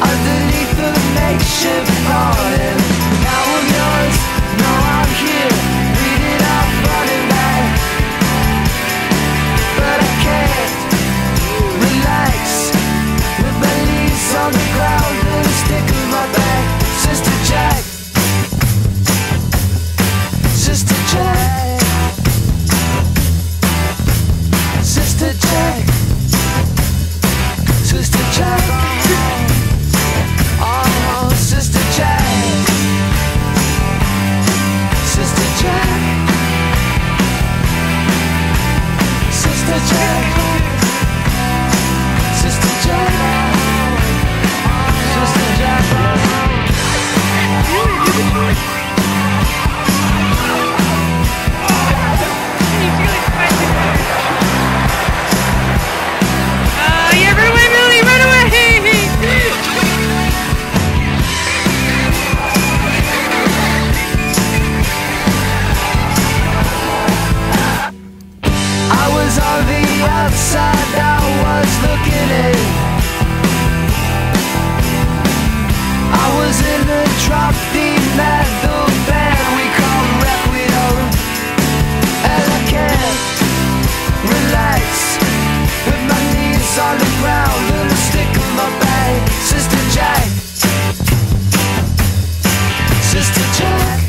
underneath the makeshift bar. Just a joke.